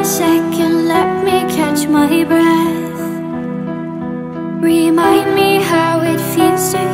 a second, let me catch my breath. Remind me how it feels to